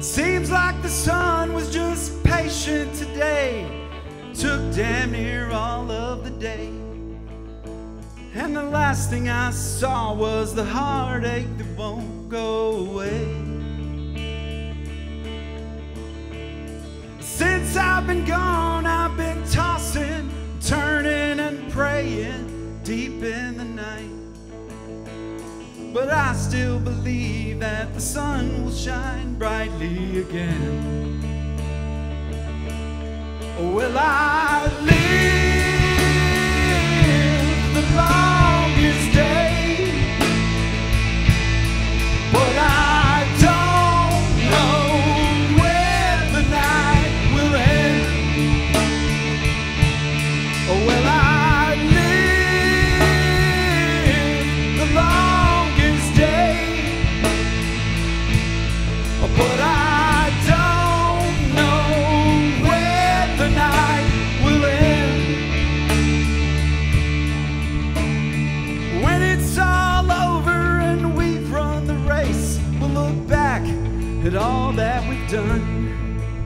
Seems like the sun was just patient today. Took damn near all of the day. And the last thing I saw was the heartache that won't go away. Since I've been gone, But I still believe that the sun will shine brightly again. Will I back at all that we've done.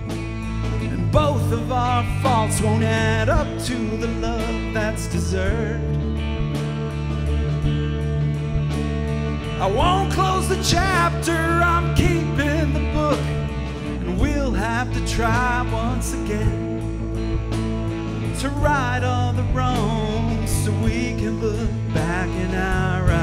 And both of our faults won't add up to the love that's deserved. I won't close the chapter, I'm keeping the book. And we'll have to try once again to right all the wrongs so we can look back in our eyes.